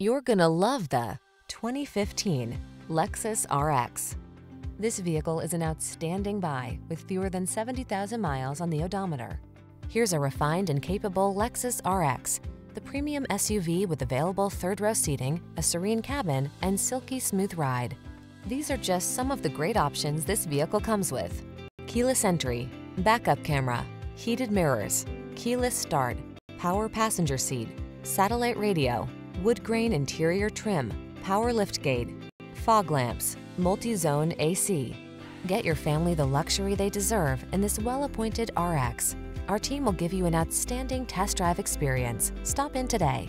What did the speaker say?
You're gonna love the 2015 Lexus RX. This vehicle is an outstanding buy with fewer than 70,000 miles on the odometer. Here's a refined and capable Lexus RX, the premium SUV with available third-row seating, a serene cabin, and silky smooth ride. These are just some of the great options this vehicle comes with. Keyless entry, backup camera, heated mirrors, keyless start, power passenger seat, satellite radio, wood grain interior trim, power liftgate, fog lamps, multi-zone AC. Get your family the luxury they deserve in this well-appointed RX. Our team will give you an outstanding test drive experience. Stop in today.